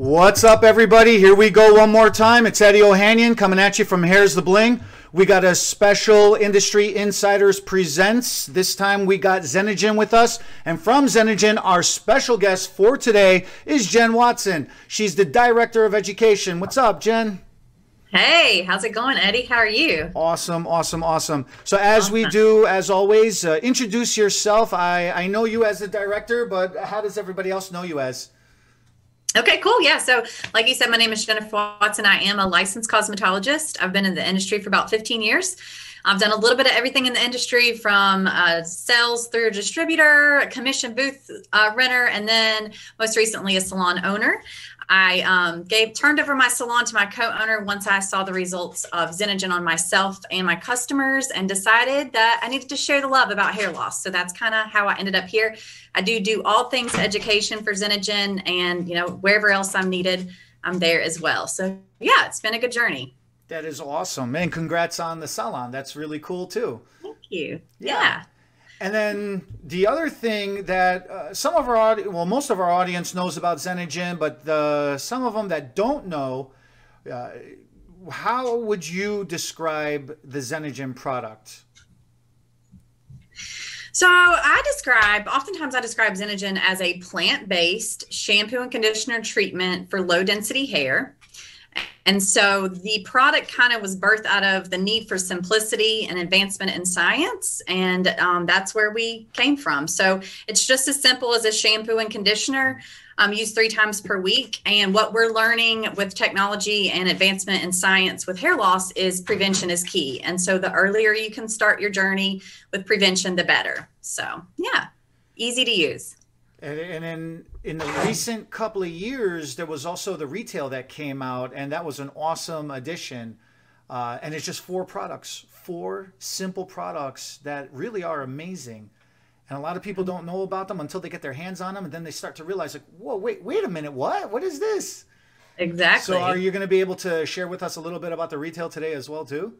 What's up, everybody? Here we go one more time. It's Eddie Ohanian coming at you from Hair's the Bling. We got a special Industry Insiders Presents. This time we got Zenagen with us. And from Zenagen, our special guest for today is Jen Watson. She's the Director of Education. What's up, Jen? Hey, how's it going, Eddie? How are you? Awesome, awesome, awesome. So, as awesome. we do, as always, uh, introduce yourself. I, I know you as the director, but how does everybody else know you as? Okay, cool. Yeah. So, like you said, my name is Jennifer Watson. I am a licensed cosmetologist. I've been in the industry for about 15 years. I've done a little bit of everything in the industry from uh, sales through a distributor, a commission booth uh, renter, and then most recently a salon owner. I um, gave turned over my salon to my co-owner once I saw the results of Zenagen on myself and my customers, and decided that I needed to share the love about hair loss. So that's kind of how I ended up here. I do do all things education for Zenagen, and you know wherever else I'm needed, I'm there as well. So yeah, it's been a good journey. That is awesome, and congrats on the salon. That's really cool too. Thank you. yeah. yeah. And then the other thing that uh, some of our well, most of our audience knows about Zenagen, but the, some of them that don't know, uh, how would you describe the Zenagen product? So I describe, oftentimes I describe Zenagen as a plant-based shampoo and conditioner treatment for low-density hair. And so the product kind of was birthed out of the need for simplicity and advancement in science. And um, that's where we came from. So it's just as simple as a shampoo and conditioner um, used three times per week. And what we're learning with technology and advancement in science with hair loss is prevention is key. And so the earlier you can start your journey with prevention, the better. So, yeah, easy to use. And, and in in the recent couple of years, there was also the retail that came out, and that was an awesome addition. Uh, and it's just four products, four simple products that really are amazing. And a lot of people don't know about them until they get their hands on them, and then they start to realize, like, whoa, wait, wait a minute, what? What is this? Exactly. So, are you going to be able to share with us a little bit about the retail today as well, too?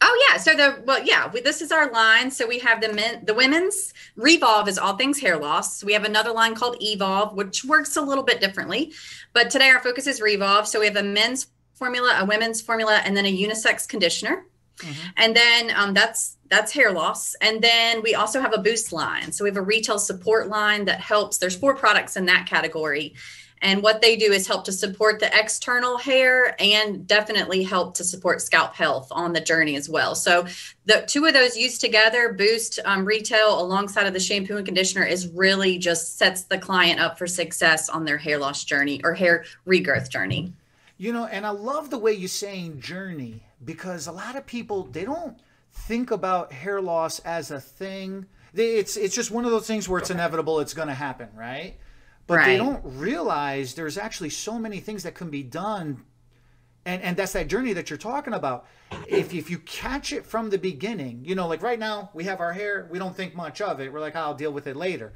Oh yeah, so the well yeah, we, this is our line. So we have the men, the women's Revolve is all things hair loss. We have another line called Evolve, which works a little bit differently, but today our focus is Revolve. So we have a men's formula, a women's formula, and then a unisex conditioner, mm-hmm. and then um, that's that's hair loss. And then we also have a boost line. So we have a retail support line that helps. There's four products in that category and what they do is help to support the external hair and definitely help to support scalp health on the journey as well. So the two of those used together, boost um, retail alongside of the shampoo and conditioner, is really just sets the client up for success on their hair loss journey or hair regrowth journey. You know, and I love the way you're saying journey because a lot of people they don't think about hair loss as a thing. It's it's just one of those things where it's inevitable. It's going to happen, right? But right. they don't realize there's actually so many things that can be done. And and that's that journey that you're talking about. If if you catch it from the beginning you know like right now we have our hair we don't think much of it. We're like oh, i'll deal with it later.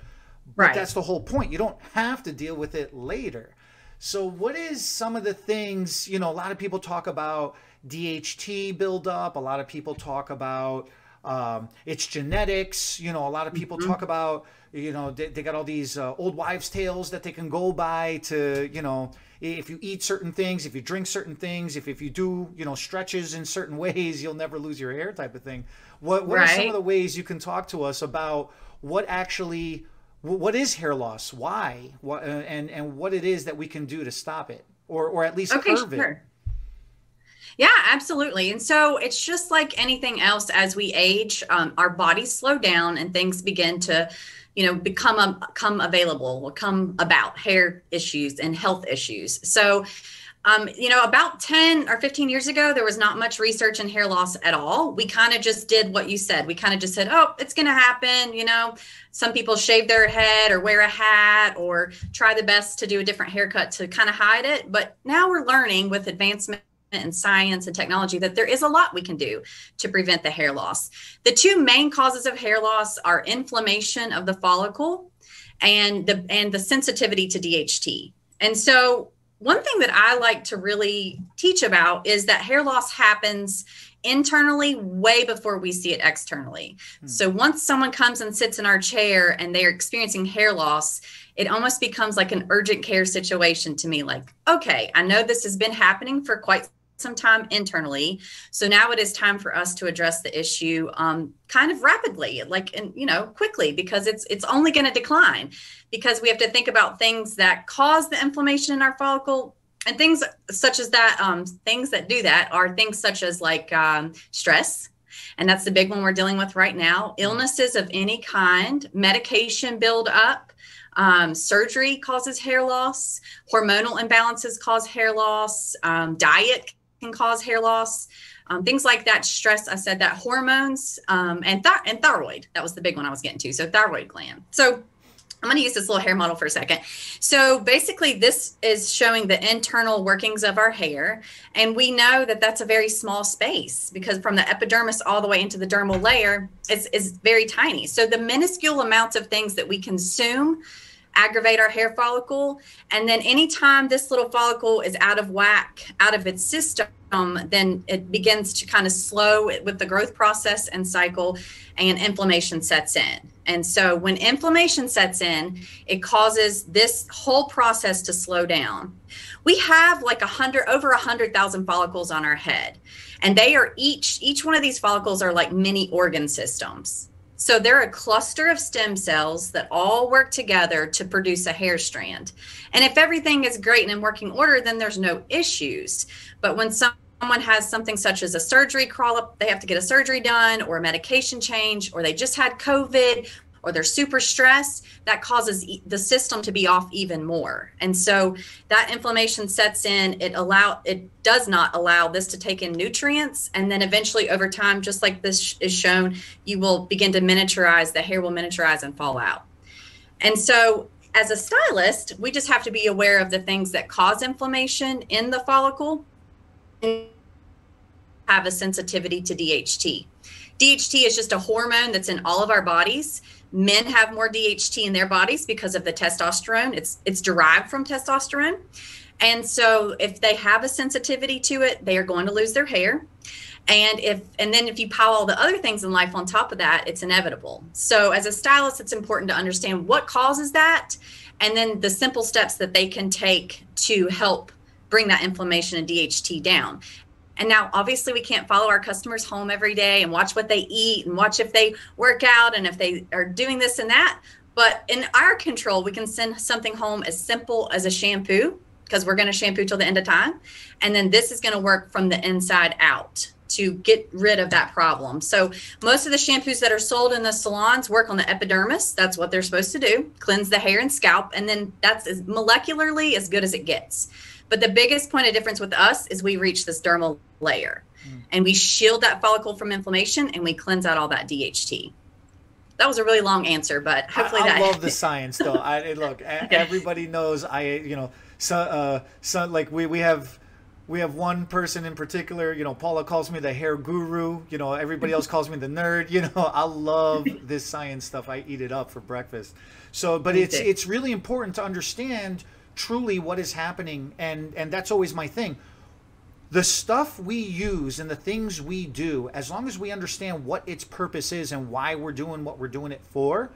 But right. that's the whole point. You don't have to deal with it later. So what is some of the things you know a lot of people talk about dht buildup. A lot of people talk about um, it's genetics you know a lot of people mm-hmm. talk about you know they, they got all these uh, old wives tales that they can go by to you know if you eat certain things if you drink certain things if, if you do you know stretches in certain ways you'll never lose your hair type of thing what, what right. are some of the ways you can talk to us about what actually what is hair loss why what, uh, and and what it is that we can do to stop it or or at least okay, curve sure. it yeah, absolutely. And so it's just like anything else as we age, um, our bodies slow down and things begin to you know become a, come available will come about hair issues and health issues so um, you know, about 10 or 15 years ago, there was not much research in hair loss at all. We kind of just did what you said. We kind of just said, oh, it's going to happen. You know, some people shave their head or wear a hat or try the best to do a different haircut to kind of hide it. But now we're learning with advancement and science and technology that there is a lot we can do to prevent the hair loss. The two main causes of hair loss are inflammation of the follicle and the and the sensitivity to DHT. And so one thing that I like to really teach about is that hair loss happens internally way before we see it externally. Hmm. So once someone comes and sits in our chair and they're experiencing hair loss, it almost becomes like an urgent care situation to me. Like, okay, I know this has been happening for quite some time internally. So now it is time for us to address the issue um, kind of rapidly, like and you know quickly, because it's it's only going to decline. Because we have to think about things that cause the inflammation in our follicle, and things such as that. Um, things that do that are things such as like um, stress. And that's the big one we're dealing with right now. Illnesses of any kind, medication build up, um, surgery causes hair loss, hormonal imbalances cause hair loss, um, diet can cause hair loss. Um, things like that, stress. I said that hormones um, and th- and thyroid. That was the big one I was getting to. So thyroid gland. So I'm going to use this little hair model for a second. So basically, this is showing the internal workings of our hair. And we know that that's a very small space because from the epidermis all the way into the dermal layer is, is very tiny. So the minuscule amounts of things that we consume aggravate our hair follicle. And then anytime this little follicle is out of whack, out of its system, then it begins to kind of slow with the growth process and cycle, and inflammation sets in. And so when inflammation sets in, it causes this whole process to slow down. We have like a hundred over a hundred thousand follicles on our head, and they are each each one of these follicles are like mini organ systems. So they're a cluster of stem cells that all work together to produce a hair strand. And if everything is great and in working order, then there's no issues. But when someone has something such as a surgery crawl up, they have to get a surgery done or a medication change, or they just had COVID, or they're super stressed, that causes the system to be off even more. And so that inflammation sets in, it allow it does not allow this to take in nutrients and then eventually over time just like this is shown, you will begin to miniaturize, the hair will miniaturize and fall out. And so as a stylist, we just have to be aware of the things that cause inflammation in the follicle and have a sensitivity to DHT. DHT is just a hormone that's in all of our bodies men have more DHT in their bodies because of the testosterone. It's it's derived from testosterone. And so if they have a sensitivity to it, they are going to lose their hair. And if and then if you pile all the other things in life on top of that, it's inevitable. So as a stylist, it's important to understand what causes that and then the simple steps that they can take to help bring that inflammation and DHT down. And now, obviously, we can't follow our customers home every day and watch what they eat and watch if they work out and if they are doing this and that. But in our control, we can send something home as simple as a shampoo because we're going to shampoo till the end of time. And then this is going to work from the inside out to get rid of that problem. So most of the shampoos that are sold in the salons work on the epidermis. That's what they're supposed to do, cleanse the hair and scalp, and then that's as molecularly as good as it gets. But the biggest point of difference with us is we reach this dermal layer mm. and we shield that follicle from inflammation and we cleanse out all that DHT. That was a really long answer, but hopefully I, I that. love the science though. I look, everybody knows I, you know, so, uh, so like we, we have, we have one person in particular, you know, Paula calls me the hair guru, you know, everybody else calls me the nerd, you know, I love this science stuff. I eat it up for breakfast. So, but it's, it's really important to understand truly what is happening and and that's always my thing. The stuff we use and the things we do as long as we understand what its purpose is and why we're doing what we're doing it for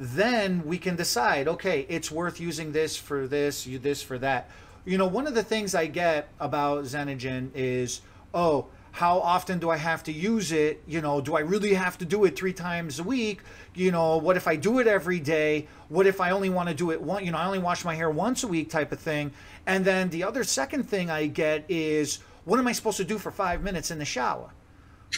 then we can decide okay it's worth using this for this you this for that. You know one of the things i get about Zenagen is oh how often do I have to use it? You know, do I really have to do it three times a week? You know, what if I do it every day? What if I only want to do it one, you know, I only wash my hair once a week type of thing. And then the other second thing I get is, what am I supposed to do for five minutes in the shower?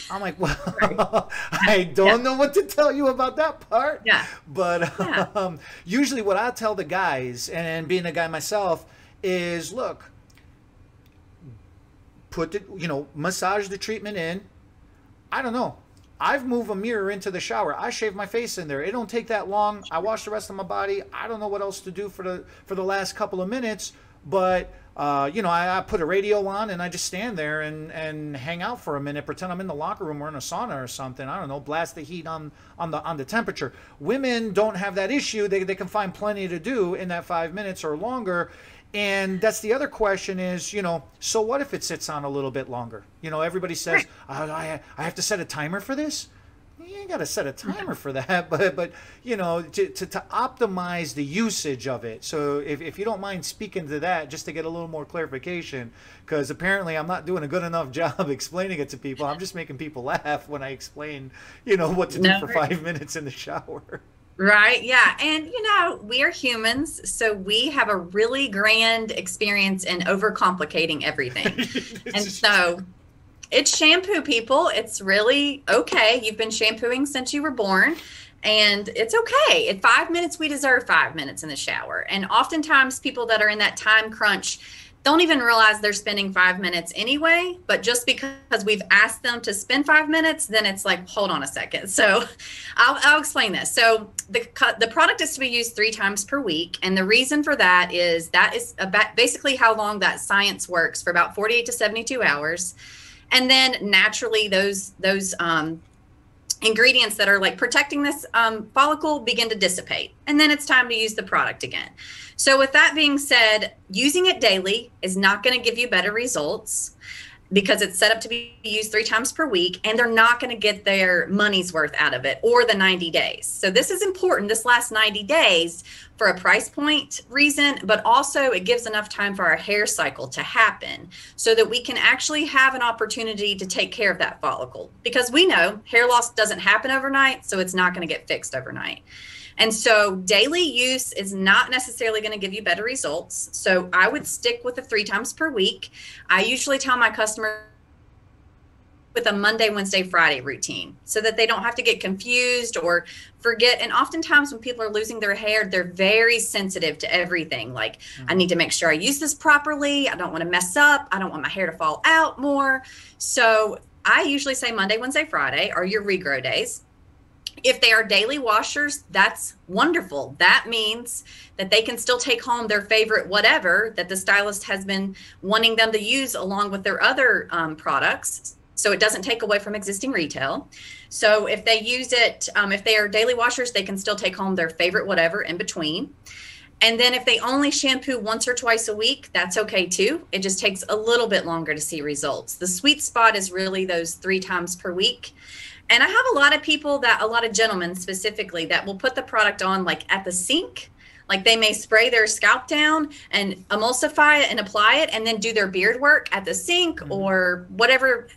I'm like, well, right. I don't yeah. know what to tell you about that part. Yeah. But yeah. Um, usually, what I tell the guys, and being a guy myself, is look, put the, you know, massage the treatment in. I don't know. I've moved a mirror into the shower. I shave my face in there. It don't take that long. I wash the rest of my body. I don't know what else to do for the for the last couple of minutes, but uh, you know, I, I, put a radio on and I just stand there and, and hang out for a minute, pretend I'm in the locker room or in a sauna or something. I don't know, blast the heat on on the on the temperature. Women don't have that issue. They, they can find plenty to do in that five minutes or longer. And that's the other question is, you know, so what if it sits on a little bit longer? You know, everybody says, I, ah, I, I have to set a timer for this. you ain't got to set a timer for that, but but you know to, to, to optimize the usage of it. So if, if you don't mind speaking to that, just to get a little more clarification, because apparently I'm not doing a good enough job explaining it to people. I'm just making people laugh when I explain, you know, what to do for five minutes in the shower. Right. Yeah. And, you know, we are humans. So we have a really grand experience in overcomplicating everything. and so it's shampoo, people. It's really okay. You've been shampooing since you were born. And it's okay. At five minutes, we deserve five minutes in the shower. And oftentimes, people that are in that time crunch, don't even realize they're spending five minutes anyway. But just because we've asked them to spend five minutes, then it's like, hold on a second. So I'll, I'll explain this. So the, the product is to be used three times per week. And the reason for that is that is about basically how long that science works for about 48 to 72 hours. And then naturally, those, those, um, ingredients that are like protecting this um, follicle begin to dissipate and then it's time to use the product again. So, with that being said, using it daily is not going to give you better results because it's set up to be used three times per week and they're not going to get their money's worth out of it or the 90 days. So, this is important this last 90 days for a price point reason, but also it gives enough time for our hair cycle to happen so that we can actually have an opportunity to take care of that follicle because we know hair loss doesn't happen overnight, so it's not going to get fixed overnight. And so daily use is not necessarily going to give you better results. So I would stick with the three times per week. I usually tell my customers with a Monday, Wednesday, Friday routine so that they don't have to get confused or forget. And oftentimes, when people are losing their hair, they're very sensitive to everything. Like, mm-hmm. I need to make sure I use this properly. I don't want to mess up. I don't want my hair to fall out more. So, I usually say Monday, Wednesday, Friday are your regrow days. If they are daily washers, that's wonderful. That means that they can still take home their favorite whatever that the stylist has been wanting them to use along with their other um, products. So it doesn't take away from existing retail. So if they use it, um, if they are daily washers, they can still take home their favorite whatever in between. And then if they only shampoo once or twice a week, that's okay too. It just takes a little bit longer to see results. The sweet spot is really those three times per week. And I have a lot of people that, a lot of gentlemen specifically, that will put the product on like at the sink. Like they may spray their scalp down and emulsify it and apply it and then do their beard work at the sink mm-hmm. or whatever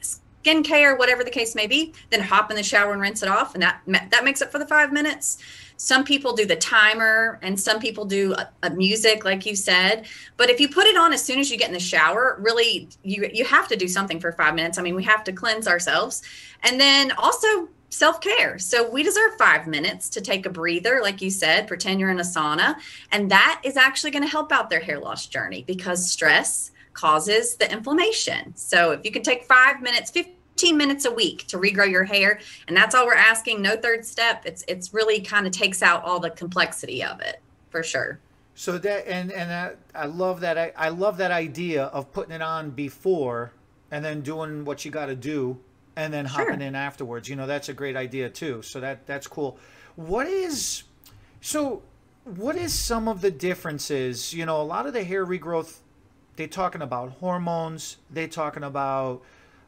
skincare, whatever the case may be, then hop in the shower and rinse it off. And that, that makes up for the five minutes. Some people do the timer and some people do a, a, music, like you said. But if you put it on as soon as you get in the shower, really, you, you have to do something for five minutes. I mean, we have to cleanse ourselves. And then also self care. So we deserve five minutes to take a breather, like you said, pretend you're in a sauna. And that is actually going to help out their hair loss journey because stress causes the inflammation. So if you can take five minutes, 15 15 minutes a week to regrow your hair and that's all we're asking no third step. It's it's really kind of takes out all the complexity of it for sure. So that and and I, I love that I, I love that idea of putting it on before and then doing what you got to do and then hopping sure. in afterwards. You know that's a great idea too so that that's cool. What is so what is some of the differences? You know a lot of the hair regrowth they're talking about hormones they're talking about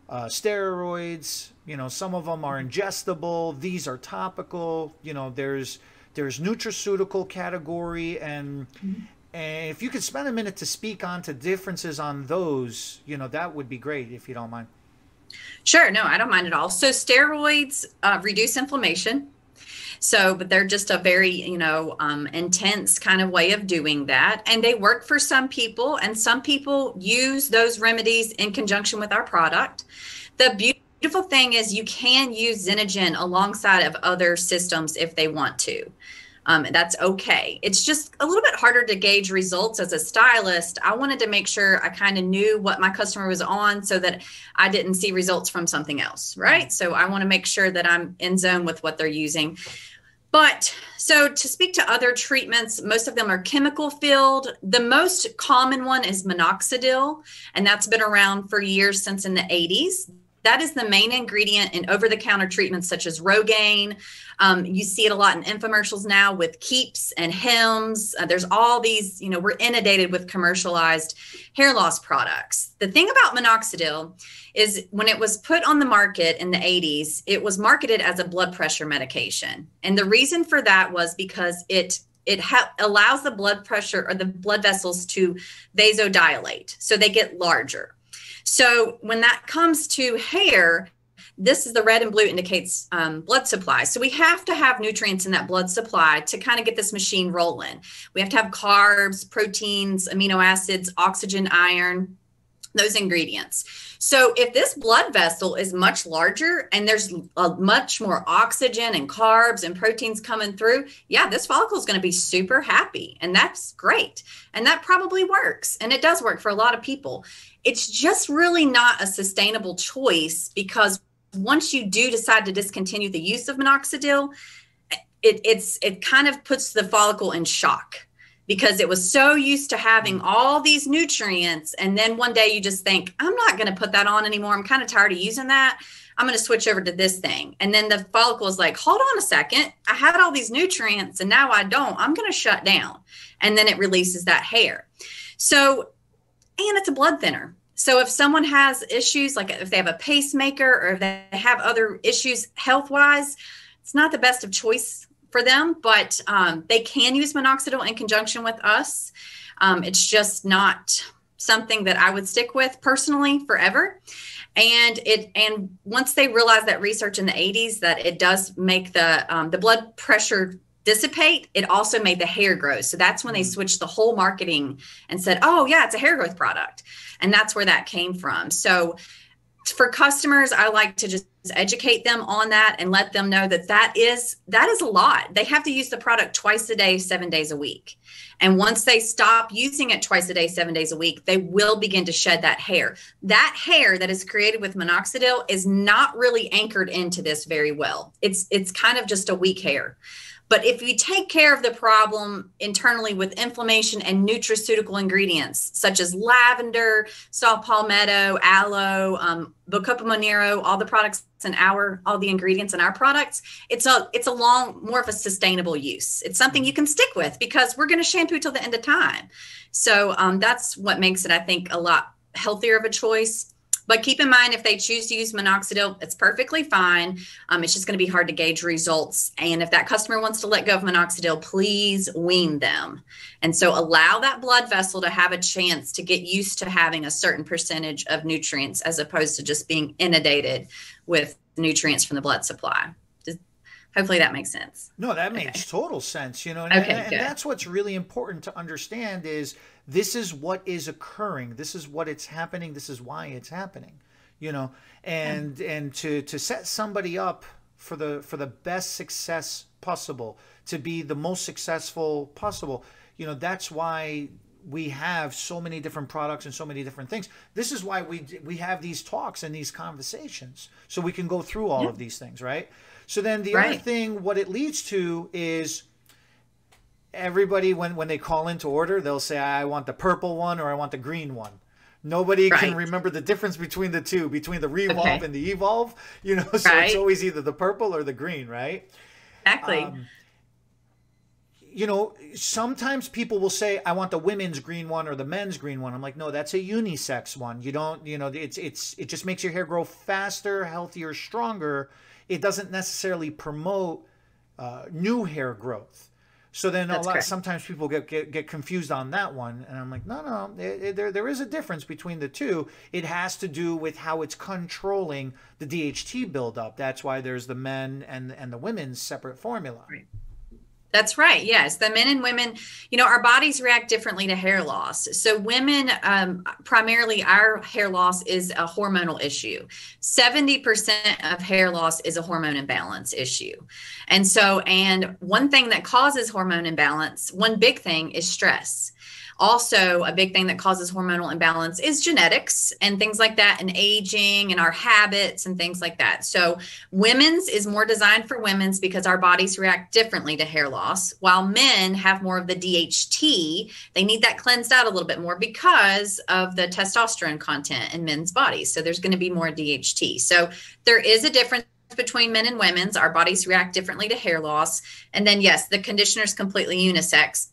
uh, steroids. You know, some of them are ingestible. These are topical. You know, there's there's nutraceutical category and. Mm-hmm. And if you could spend a minute to speak on to differences on those, you know, that would be great if you don't mind. Sure, no, I don't mind at all. So steroids uh, reduce inflammation. So, but they're just a very, you know, um, intense kind of way of doing that. And they work for some people, and some people use those remedies in conjunction with our product. The beautiful thing is you can use Zenagen alongside of other systems if they want to. Um, that's okay. It's just a little bit harder to gauge results as a stylist. I wanted to make sure I kind of knew what my customer was on so that I didn't see results from something else, right? So I want to make sure that I'm in zone with what they're using. But so to speak to other treatments, most of them are chemical filled. The most common one is minoxidil, and that's been around for years since in the 80s. That is the main ingredient in over-the-counter treatments such as Rogaine. Um, you see it a lot in infomercials now with Keeps and Hims. Uh, there's all these, you know, we're inundated with commercialized hair loss products. The thing about minoxidil is when it was put on the market in the 80s, it was marketed as a blood pressure medication. And the reason for that was because it it ha- allows the blood pressure or the blood vessels to vasodilate so they get larger so when that comes to hair this is the red and blue indicates um, blood supply so we have to have nutrients in that blood supply to kind of get this machine rolling we have to have carbs proteins amino acids oxygen iron those ingredients. So if this blood vessel is much larger and there's a much more oxygen and carbs and proteins coming through, yeah, this follicle is going to be super happy and that's great. And that probably works and it does work for a lot of people. It's just really not a sustainable choice because once you do decide to discontinue the use of minoxidil, it, it's it kind of puts the follicle in shock because it was so used to having all these nutrients. And then one day you just think, I'm not going to put that on anymore. I'm kind of tired of using that. I'm going to switch over to this thing. And then the follicle is like, hold on a second. I had all these nutrients and now I don't. I'm going to shut down. And then it releases that hair. So, and it's a blood thinner. So if someone has issues, like if they have a pacemaker or if they have other issues health wise, it's not the best of choice for them, but um, they can use minoxidil in conjunction with us. Um, it's just not something that I would stick with personally forever. And it and once they realized that research in the 80s that it does make the um, the blood pressure dissipate, it also made the hair grow. So that's when they mm. switched the whole marketing and said, "Oh yeah, it's a hair growth product," and that's where that came from. So for customers, I like to just educate them on that and let them know that that is that is a lot they have to use the product twice a day seven days a week and once they stop using it twice a day seven days a week they will begin to shed that hair that hair that is created with minoxidil is not really anchored into this very well it's it's kind of just a weak hair but if you take care of the problem internally with inflammation and nutraceutical ingredients such as lavender, saw palmetto, aloe, um, Bacopa monnieri, all the products in our, all the ingredients in our products, it's a it's a long, more of a sustainable use. It's something you can stick with because we're going to shampoo till the end of time. So um, that's what makes it, I think, a lot healthier of a choice but keep in mind, if they choose to use minoxidil, it's perfectly fine. Um, it's just going to be hard to gauge results. And if that customer wants to let go of minoxidil, please wean them. And so allow that blood vessel to have a chance to get used to having a certain percentage of nutrients as opposed to just being inundated with nutrients from the blood supply. hopefully that makes sense. No, that makes okay. total sense. You know, and, okay, and, and that's what's really important to understand is – this is what is occurring. This is what it's happening. This is why it's happening you know? And mm. and to to set somebody up for the for the best success possible to be the most successful possible you know that's why we have so many different products and so many different things. This is why we we have these talks and these conversations so we can go through all yeah. of these things right? So then the right. other thing what it leads to is everybody when when they call into order, they'll say I want the purple one or I want the green one. Nobody right. can remember the difference between the two, between the revolve okay. and the evolve. You know, so right. it's always either the purple or the green, right? Exactly. Um, you know, sometimes people will say, "I want the women's green one or the men's green one." I'm like, "No, that's a unisex one. You don't, you know, it's it's it just makes your hair grow faster, healthier, stronger. It doesn't necessarily promote uh, new hair growth." So then That's a lot, correct. sometimes people get, get, get confused on that one, and I'm like, no, no, there there is a difference between the two. It has to do with how it's controlling the DHT buildup. That's why there's the men and and the women's separate formula. Right. That's right. Yes. The men and women, you know, our bodies react differently to hair loss. So, women, um, primarily, our hair loss is a hormonal issue. 70% of hair loss is a hormone imbalance issue. And so, and one thing that causes hormone imbalance, one big thing is stress. Also, a big thing that causes hormonal imbalance is genetics and things like that, and aging and our habits and things like that. So, women's is more designed for women's because our bodies react differently to hair loss while men have more of the DHT. They need that cleansed out a little bit more because of the testosterone content in men's bodies. So there's going to be more DHT. So there is a difference between men and women's. Our bodies react differently to hair loss. And then, yes, the conditioner is completely unisex.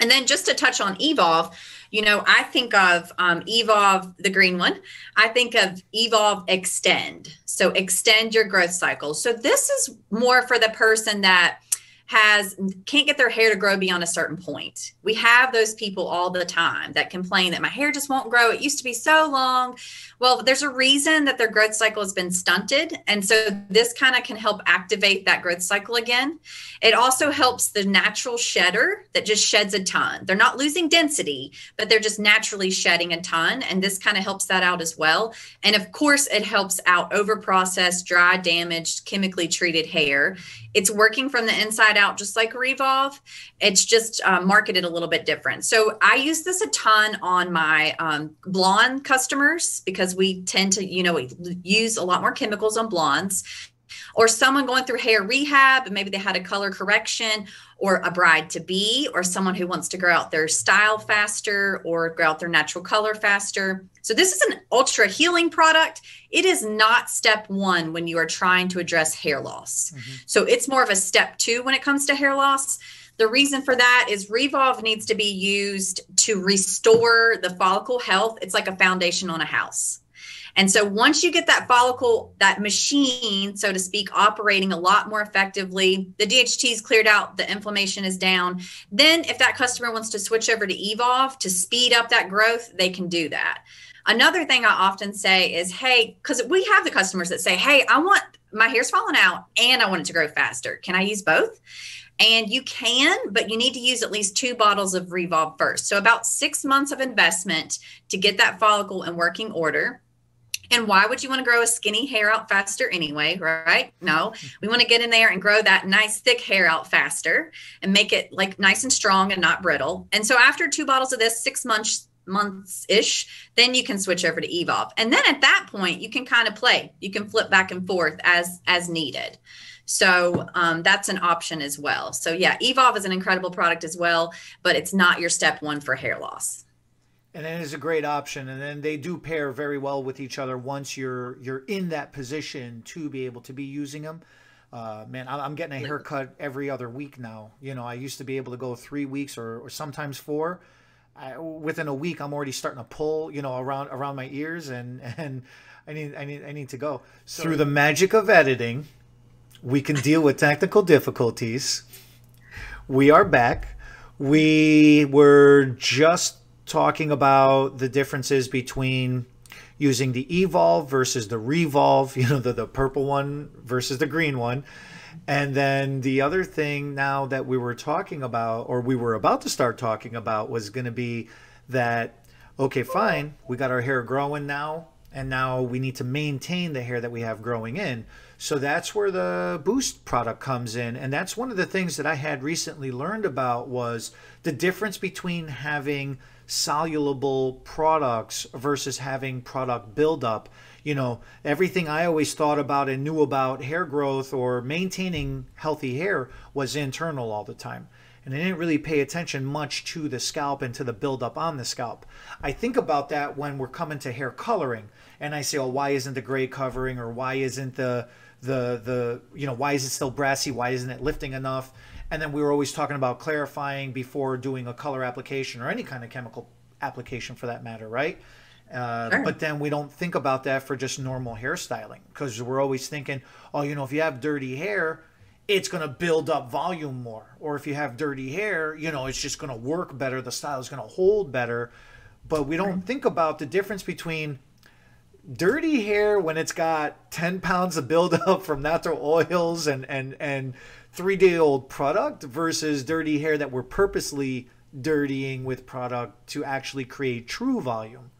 And then just to touch on Evolve, you know, I think of um, Evolve, the green one. I think of Evolve Extend. So extend your growth cycle. So this is more for the person that has can't get their hair to grow beyond a certain point. We have those people all the time that complain that my hair just won't grow. It used to be so long. Well, there's a reason that their growth cycle has been stunted. And so this kind of can help activate that growth cycle again. It also helps the natural shedder that just sheds a ton. They're not losing density, but they're just naturally shedding a ton. And this kind of helps that out as well. And of course, it helps out overprocessed, dry, damaged, chemically treated hair. It's working from the inside out, just like Revolve. It's just uh, marketed a little bit different. So I use this a ton on my um, blonde customers because we tend to, you know, use a lot more chemicals on blondes or someone going through hair rehab and maybe they had a color correction or a bride to be or someone who wants to grow out their style faster or grow out their natural color faster so this is an ultra healing product it is not step one when you are trying to address hair loss mm-hmm. so it's more of a step two when it comes to hair loss the reason for that is Revolve needs to be used to restore the follicle health. It's like a foundation on a house. And so once you get that follicle, that machine, so to speak, operating a lot more effectively, the DHT is cleared out, the inflammation is down. Then, if that customer wants to switch over to Evolve to speed up that growth, they can do that. Another thing I often say is, hey, because we have the customers that say, hey, I want my hair's falling out and I want it to grow faster. Can I use both? And you can, but you need to use at least two bottles of Revolve first. So, about six months of investment to get that follicle in working order. And why would you want to grow a skinny hair out faster anyway, right? No, we want to get in there and grow that nice thick hair out faster and make it like nice and strong and not brittle. And so after two bottles of this, six months months ish, then you can switch over to Evolve. And then at that point, you can kind of play. You can flip back and forth as as needed. So um, that's an option as well. So yeah, Evolve is an incredible product as well, but it's not your step one for hair loss and then it is a great option. And then they do pair very well with each other once you're you're in that position to be able to be using them uh, man i'm getting a haircut every other week now. You know i used to be able to go three weeks or, or sometimes four. I, within a week i'm already starting to pull you know around around my ears and and i need i need i need to go. So, through the magic of editing we can deal with technical difficulties. We are back. We were just talking about the differences between using the evolve versus the revolve, you know, the, the purple one versus the green one. And then the other thing now that we were talking about, or we were about to start talking about, was going to be that, okay, fine, we got our hair growing now, and now we need to maintain the hair that we have growing in. So that's where the Boost product comes in. And that's one of the things that I had recently learned about was the difference between having soluble products versus having product buildup. You know, everything I always thought about and knew about hair growth or maintaining healthy hair was internal all the time. And I didn't really pay attention much to the scalp and to the buildup on the scalp. I think about that when we're coming to hair coloring and I say, oh, why isn't the gray covering or why isn't the the the you know why is it still brassy why isn't it lifting enough and then we were always talking about clarifying before doing a color application or any kind of chemical application for that matter, right? Uh, sure. But then we don't think about that for just normal hairstyling because we're always thinking, oh, you know, if you have dirty hair, it's going to build up volume more. Or if you have dirty hair, you know, it's just going to work better. The style is going to hold better. But we don't right. think about the difference between dirty hair when it's got 10 pounds of buildup from natural oils and, and, and three day old product versus dirty hair that we're purposely dirtying with product to actually create true volume.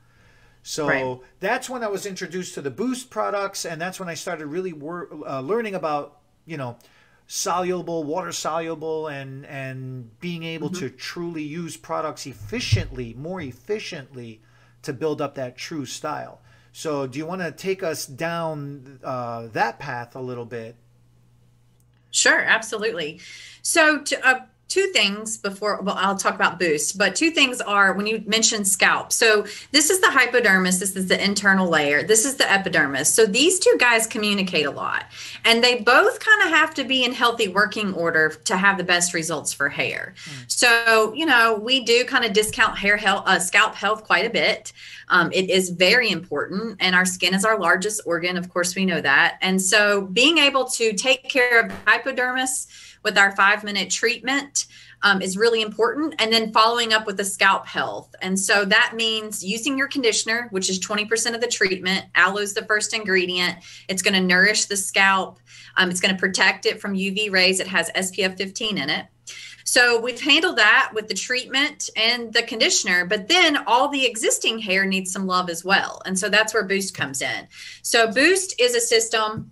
So right. that's when I was introduced to the Boost products, and that's when I started really wor- uh, learning about you know soluble, water soluble, and and being able mm-hmm. to truly use products efficiently, more efficiently, to build up that true style. So do you want to take us down uh, that path a little bit? Sure, absolutely. So, to, uh, two things before well i'll talk about boost but two things are when you mentioned scalp. So this is the hypodermis this is the internal layer this is the epidermis. So these two guys communicate a lot and they both kind of have to be in healthy working order to have the best results for hair. Mm. so you know we do kind of discount hair health uh, scalp health quite a bit. Um, it is very important and our skin is our largest organ of course we know that. And so being able to take care of hypodermis with our five minute treatment um, is really important. And then following up with the scalp health. And so that means using your conditioner, which is 20% of the treatment. Aloe is the first ingredient. It's going to nourish the scalp, um, it's going to protect it from UV rays. It has SPF 15 in it. So we've handled that with the treatment and the conditioner, but then all the existing hair needs some love as well. And so that's where Boost comes in. So Boost is a system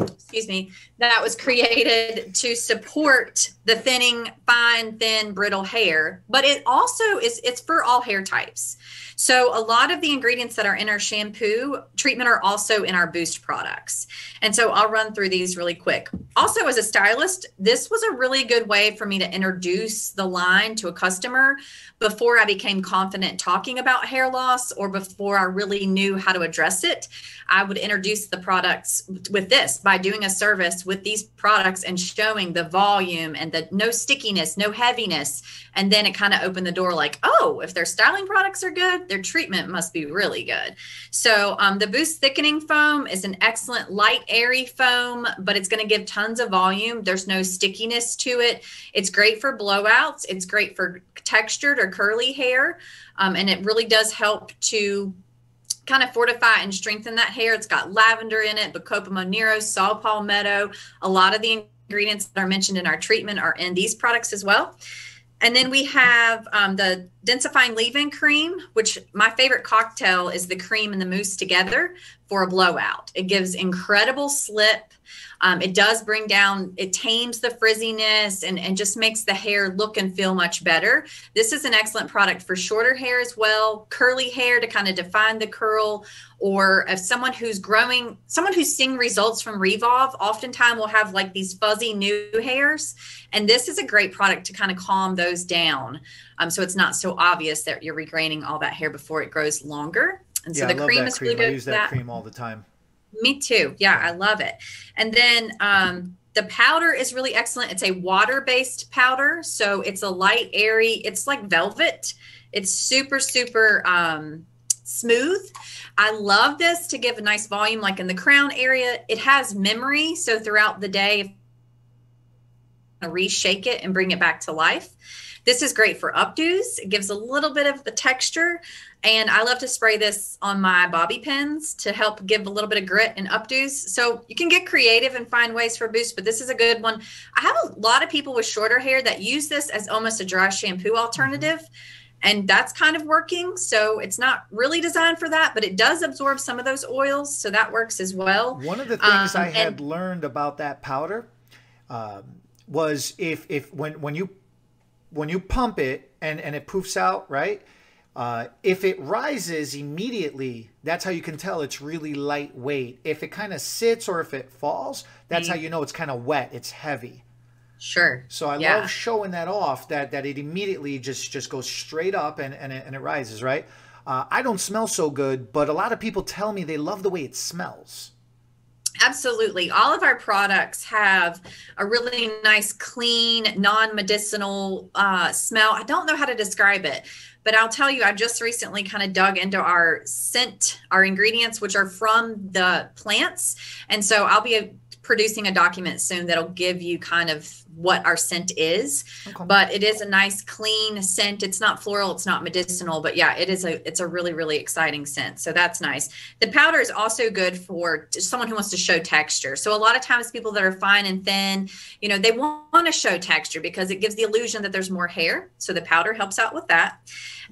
excuse me, that was created to support the thinning, fine, thin, brittle hair, but it also is it's for all hair types. So a lot of the ingredients that are in our shampoo treatment are also in our boost products. And so I'll run through these really quick. Also as a stylist, this was a really good way for me to introduce the line to a customer before I became confident talking about hair loss or before I really knew how to address it. I would introduce the products with this by doing a service with these products and showing the volume and the no stickiness, no heaviness. And then it kind of opened the door like, oh, if their styling products are good, their treatment must be really good. So um, the Boost Thickening Foam is an excellent light, airy foam, but it's going to give tons of volume. There's no stickiness to it. It's great for blowouts. It's great for textured or curly hair. Um, and it really does help to kind of fortify and strengthen that hair. It's got lavender in it, Bacopa monnieri, saw palmetto. A lot of the ingredients that are mentioned in our treatment are in these products as well. And then we have um, the densifying leave-in cream, which my favorite cocktail is the cream and the mousse together for a blowout. It gives incredible slip. Um, it does bring down, it tames the frizziness and, and just makes the hair look and feel much better. This is an excellent product for shorter hair as well, curly hair to kind of define the curl, or if someone who's growing, someone who's seeing results from Revolve, oftentimes will have like these fuzzy new hairs. And this is a great product to kind of calm those down. Um, so it's not so obvious that you're regraining all that hair before it grows longer. And so yeah, the cream is cream. really good. I use that, that cream all the time. Me too. Yeah, I love it. And then um, the powder is really excellent. It's a water based powder. So it's a light, airy, it's like velvet. It's super, super um, smooth. I love this to give a nice volume, like in the crown area. It has memory. So throughout the day, reshake it and bring it back to life. This is great for updos. It gives a little bit of the texture. And I love to spray this on my bobby pins to help give a little bit of grit and updos. So you can get creative and find ways for boost, but this is a good one. I have a lot of people with shorter hair that use this as almost a dry shampoo alternative. And that's kind of working. So it's not really designed for that, but it does absorb some of those oils. So that works as well. One of the things um, I had learned about that powder um, was if, if when, when you when you pump it and, and it poofs out, right? Uh, if it rises immediately, that's how you can tell it's really lightweight. If it kind of sits or if it falls, that's mm. how you know it's kind of wet. It's heavy. Sure. So I yeah. love showing that off. That that it immediately just just goes straight up and and it, and it rises. Right. Uh, I don't smell so good, but a lot of people tell me they love the way it smells. Absolutely. All of our products have a really nice, clean, non medicinal uh, smell. I don't know how to describe it, but I'll tell you, I just recently kind of dug into our scent, our ingredients, which are from the plants. And so I'll be producing a document soon that'll give you kind of what our scent is. Okay. but it is a nice clean scent. It's not floral it's not medicinal but yeah it is a it's a really really exciting scent. So that's nice. The powder is also good for someone who wants to show texture. So a lot of times people that are fine and thin you know they want to show texture because it gives the illusion that there's more hair. So the powder helps out with that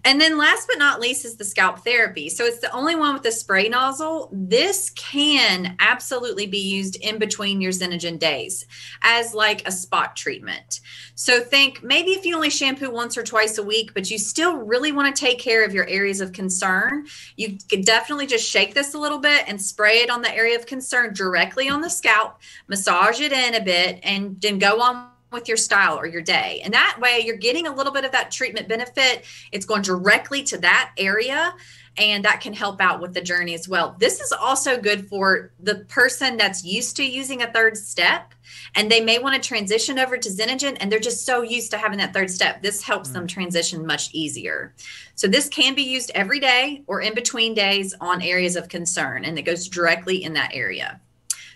And then last but not least is the scalp therapy. So it's the only one with the spray nozzle. This can absolutely be used in between your Zenagen days as like a spot treatment. So think maybe if you only shampoo once or twice a week, but you still really want to take care of your areas of concern, you could definitely just shake this a little bit and spray it on the area of concern directly on the scalp, massage it in a bit, and then go on with your style or your day. And that way you're getting a little bit of that treatment benefit. It's going directly to that area and that can help out with the journey as well. This is also good for the person that's used to using a third step and they may want to transition over to Zenagen and they're just so used to having that third step. This helps mm. them transition much easier. So this can be used every day or in between days on areas of concern and it goes directly in that area.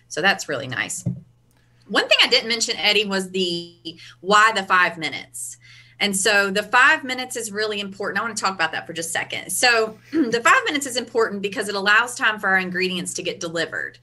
So that's really nice. One thing I didn't mention, Eddie, was the why the five minutes. And so the five minutes is really important. I want to talk about that for just a second. So the five minutes is important because it allows time for our ingredients to get delivered.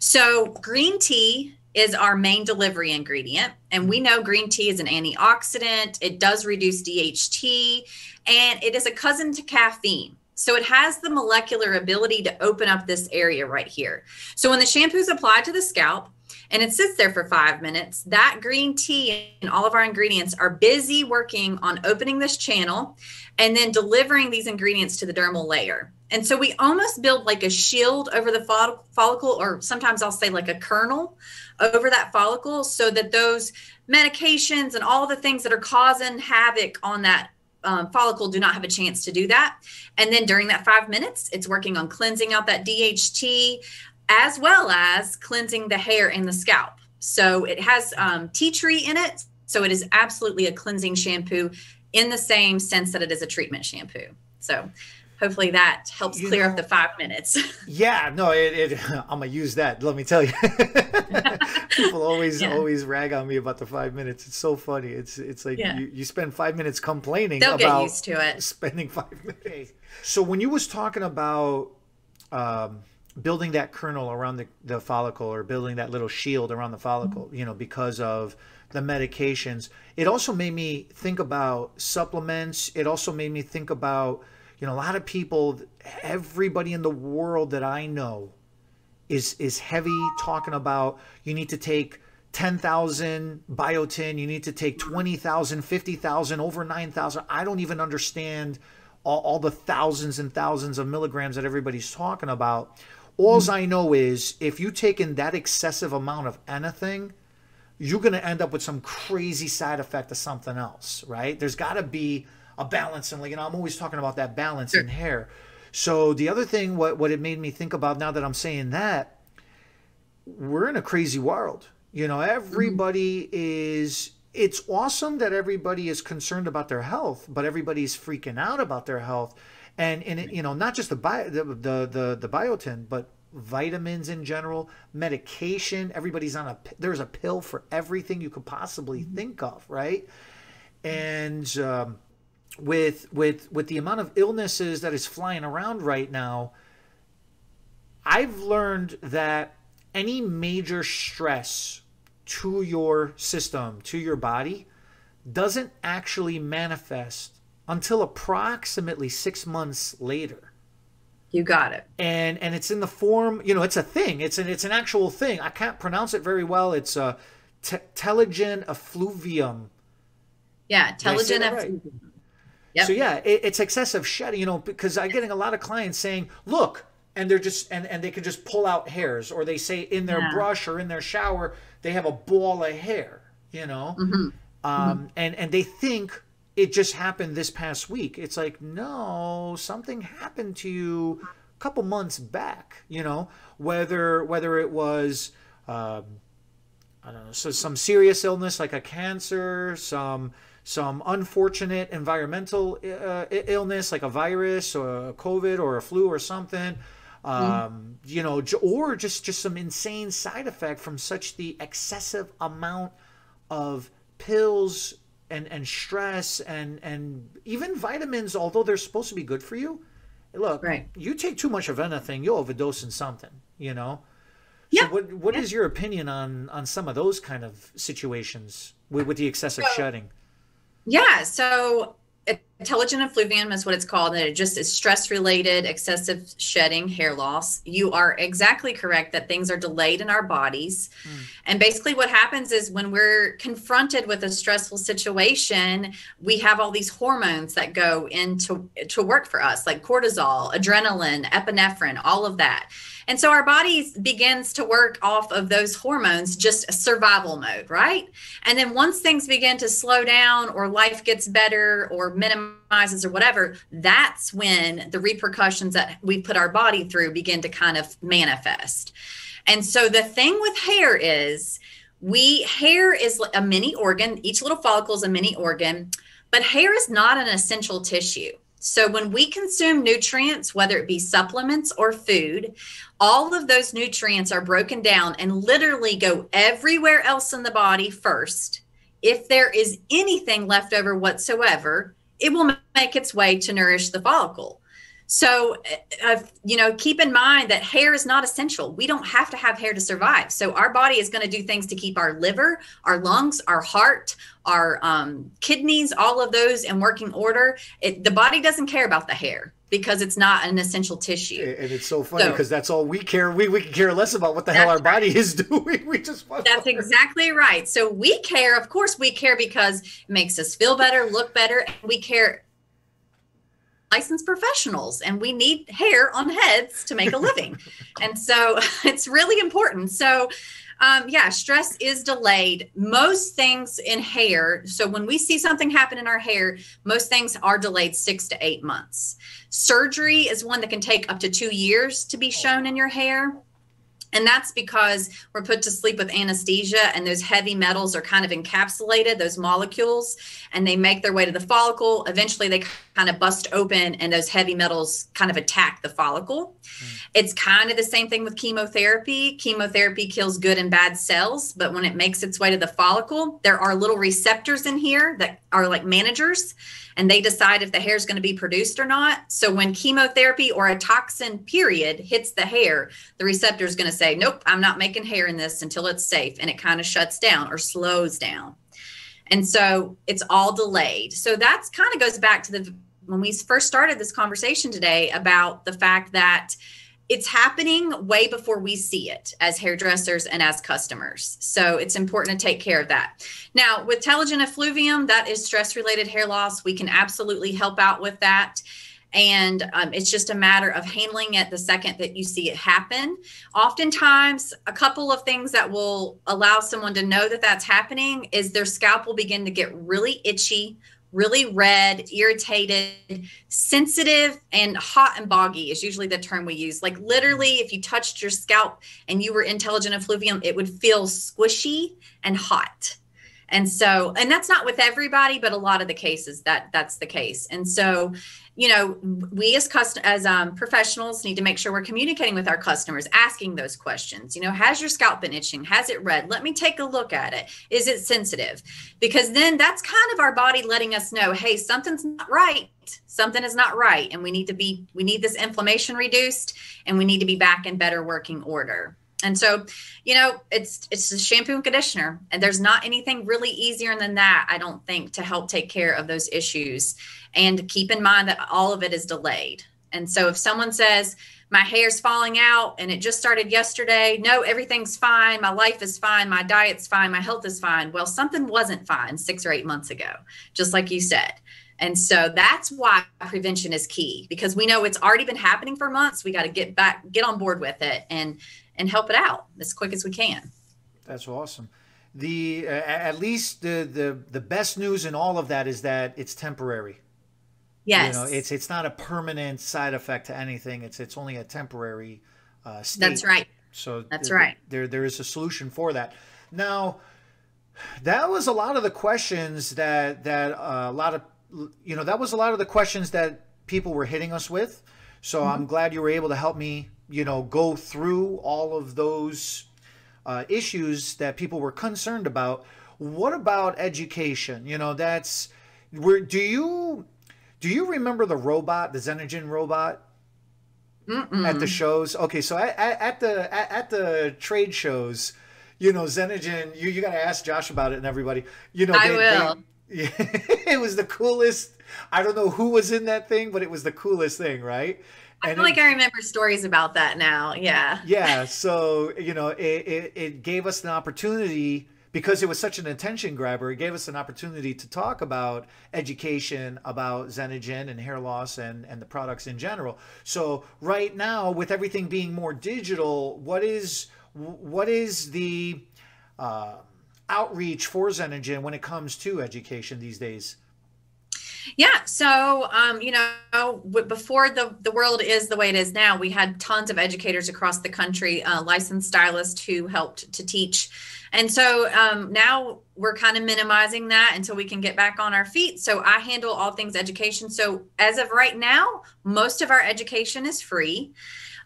So green tea is our main delivery ingredient. And we know green tea is an antioxidant, it does reduce DHT, and it is a cousin to caffeine. So it has the molecular ability to open up this area right here. So when the shampoo is applied to the scalp, and it sits there for five minutes. That green tea and all of our ingredients are busy working on opening this channel and then delivering these ingredients to the dermal layer. And so we almost build like a shield over the follicle, or sometimes I'll say like a kernel over that follicle, so that those medications and all the things that are causing havoc on that um, follicle do not have a chance to do that. And then during that five minutes, it's working on cleansing out that DHT, as well as cleansing the hair and the scalp. So it has um, tea tree in it. So it is absolutely a cleansing shampoo in the same sense that it is a treatment shampoo. So hopefully that helps you clear know, up the five minutes. yeah, no, it, it, I'm gonna use that. Let me tell you, people always yeah. always rag on me about the five minutes. It's so funny. It's it's like yeah. you, you spend five minutes complaining They'll about get used to it. Spending five minutes. So when you was talking about um, building that kernel around the, the follicle or building that little shield around the follicle, mm-hmm. you know, because of the medications. It also made me think about supplements. It also made me think about, you know, a lot of people, everybody in the world that I know is is heavy talking about you need to take 10,000 biotin, you need to take 20,000, 50,000, over 9,000. I don't even understand all, all the thousands and thousands of milligrams that everybody's talking about. Alls I know is if you take in that excessive amount of anything, you're going to end up with some crazy side effect of something else, right? There's got to be a balance, and like you know, I'm always talking about that balance sure. in hair. So the other thing, what what it made me think about now that I'm saying that, we're in a crazy world. You know, everybody mm-hmm. is. It's awesome that everybody is concerned about their health, but everybody's freaking out about their health and and it, you know not just the bio the, the the the biotin but vitamins in general medication everybody's on a there's a pill for everything you could possibly mm-hmm. think of right and um, with with with the amount of illnesses that is flying around right now i've learned that any major stress to your system to your body doesn't actually manifest until approximately six months later. You got it. And and it's in the form, you know, it's a thing. It's an it's an actual thing. I can't pronounce it very well. It's a te- telogen effluvium. Yeah, telogen effluvium. Right? Yep. So yeah, it, it's excessive shedding. You know, because I'm getting a lot of clients saying, "Look," and they're just and and they can just pull out hairs, or they say in their yeah. brush or in their shower they have a ball of hair. You know, mm-hmm. Um, mm-hmm. and and they think it just happened this past week. It's like, no, something happened to you a couple months back, you know, whether whether it was um, I don't know, so some serious illness like a cancer, some some unfortunate environmental uh, illness like a virus or a COVID or a flu or something. Um, mm. you know, or just just some insane side effect from such the excessive amount of pills and and stress and and even vitamins although they're supposed to be good for you look right. you take too much of anything you'll overdose in something you know yeah. So what what yeah. is your opinion on on some of those kind of situations with, with the excessive so, shedding yeah so telogen effluvium is what it's called, and it just is stress related, excessive shedding, hair loss. You are exactly correct that things are delayed in our bodies. Mm. And basically, what happens is when we're confronted with a stressful situation, we have all these hormones that go into to work for us, like cortisol, adrenaline, epinephrine, all of that. And so our body begins to work off of those hormones, just a survival mode, right? And then once things begin to slow down or life gets better or minimizes or whatever, that's when the repercussions that we put our body through begin to kind of manifest. And so the thing with hair is we hair is a mini organ, each little follicle is a mini organ, but hair is not an essential tissue. So, when we consume nutrients, whether it be supplements or food, all of those nutrients are broken down and literally go everywhere else in the body first. If there is anything left over whatsoever, it will make its way to nourish the follicle. So, uh, you know, keep in mind that hair is not essential. We don't have to have hair to survive. So, our body is going to do things to keep our liver, our lungs, our heart, our um, kidneys, all of those in working order. It, the body doesn't care about the hair because it's not an essential tissue. And it's so funny because so, that's all we care. We, we care less about what the hell our right. body is doing. We just That's exactly right. So we care, of course, we care because it makes us feel better, look better. We care licensed professionals and we need hair on heads to make a living. and so it's really important. So, um, yeah, stress is delayed. Most things in hair, so when we see something happen in our hair, most things are delayed six to eight months. Surgery is one that can take up to two years to be shown in your hair. And that's because we're put to sleep with anesthesia and those heavy metals are kind of encapsulated, those molecules, and they make their way to the follicle. Eventually, they kind of bust open and those heavy metals kind of attack the follicle. Mm. It's kind of the same thing with chemotherapy. Chemotherapy kills good and bad cells, but when it makes its way to the follicle, there are little receptors in here that are like managers and they decide if the hair is going to be produced or not. So when chemotherapy or a toxin period hits the hair, the receptor is going to say, Nope, I'm not making hair in this until it's safe. And it kind of shuts down or slows down. And so it's all delayed. So that's kind of goes back to the when we first started this conversation today about the fact that it's happening way before we see it as hairdressers and as customers. So it's important to take care of that. Now, with telogen effluvium, that is stress related hair loss. We can absolutely help out with that. And um, it's just a matter of handling it the second that you see it happen. Oftentimes, a couple of things that will allow someone to know that that's happening is their scalp will begin to get really itchy really red, irritated, sensitive, and hot and boggy is usually the term we use. Like literally, if you touched your scalp and you were in telogen effluvium, it would feel squishy and hot. And so, and that's not with everybody, but a lot of the cases that that's the case. And so, you know, we as cust- as um, professionals need to make sure we're communicating with our customers, asking those questions. You know, has your scalp been itching? Has it red? Let me take a look at it. Is it sensitive? Because then that's kind of our body letting us know, hey, something's not right. Something is not right, and we need to be we need this inflammation reduced, and we need to be back in better working order. And so, you know, it's it's a shampoo and conditioner, and there's not anything really easier than that, I don't think, to help take care of those issues. And keep in mind that all of it is delayed. And so, if someone says my hair's falling out and it just started yesterday, no, everything's fine, my life is fine, my diet's fine, my health is fine. Well, something wasn't fine six or eight months ago, just like you said. And so that's why prevention is key because we know it's already been happening for months. We got to get back, get on board with it, and and help it out as quick as we can. That's awesome. The uh, at least the, the the best news in all of that is that it's temporary. Yes. You know, it's it's not a permanent side effect to anything. It's it's only a temporary uh, state. That's right. So that's th- right. There there is a solution for that. Now, that was a lot of the questions that that uh, a lot of you know that was a lot of the questions that people were hitting us with. So mm-hmm. I'm glad you were able to help me you know, go through all of those uh, issues that people were concerned about. What about education? You know, that's where do you do you remember the robot, the Zenagen robot? Mm-mm. At the shows, okay. So at, at the at, at, the trade shows, you know, Zenagen. You you got to ask Josh about it and everybody. You know, they, I will. Yeah, it was the coolest. I don't know who was in that thing, but it was the coolest thing, right? I feel like I remember stories about that now. Yeah. Yeah. So, you know, it, it, it, gave us an opportunity because it was such an attention grabber. It gave us an opportunity to talk about education, about Zenagen and hair loss and, and the products in general. So right now, with everything being more digital, what is, what is the, uh, outreach for Zenagen when it comes to education these days? Yeah. So, um, you know, before the, the world is the way it is now, we had tons of educators across the country, uh, licensed stylists who helped to teach. And so um, now we're kind of minimizing that until we can get back on our feet. So I handle all things education. So as of right now, most of our education is free.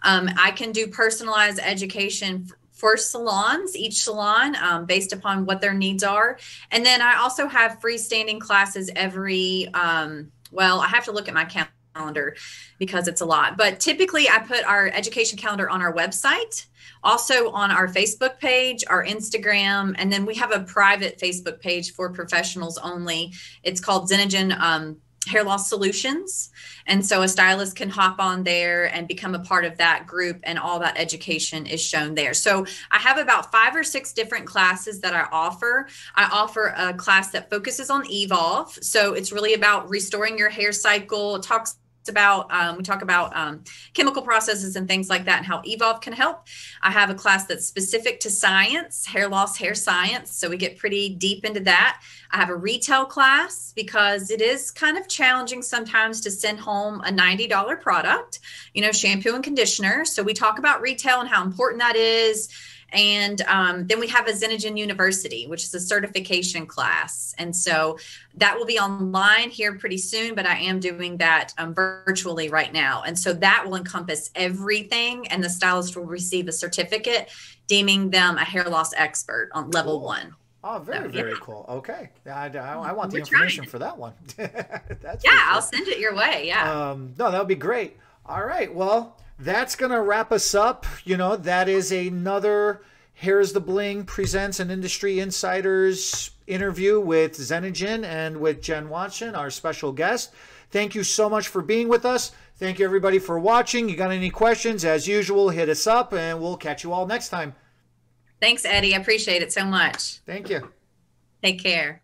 Um, I can do personalized education for salons, each salon um, based upon what their needs are. And then I also have freestanding classes every, um, well, I have to look at my calendar because it's a lot. But typically, I put our education calendar on our website, also on our Facebook page, our Instagram, and then we have a private Facebook page for professionals only. It's called Zenagen. um, hair loss solutions. And so a stylist can hop on there and become a part of that group, and all that education is shown there. So I have about five or six different classes that I offer. I offer a class that focuses on Evolve. So it's really about restoring your hair cycle, talks about um, we talk about um, chemical processes and things like that and how evolve can help. I have a class that's specific to science hair loss hair science so we get pretty deep into that. I have a retail class because it is kind of challenging sometimes to send home a $90 product you know shampoo and conditioner. So we talk about retail and how important that is and um, then we have a Zenagen University, which is a certification class. And so that will be online here pretty soon, but I am doing that um, virtually right now. And so that will encompass everything, and the stylist will receive a certificate deeming them a hair loss expert on level one. Oh, very, so, very yeah. cool. Okay. I, I, I want We're the information trying. for that one. That's yeah, I'll send it your way. Yeah. Um, no, that would be great. All right. Well, that's going to wrap us up. You know, that is another Here's the Bling presents an industry insiders interview with Zenagen and with Jen Watson, our special guest. Thank you so much for being with us. Thank you, everybody, for watching. You got any questions, as usual, hit us up, and we'll catch you all next time. Thanks, Eddie. I appreciate it so much. Thank you. Take care.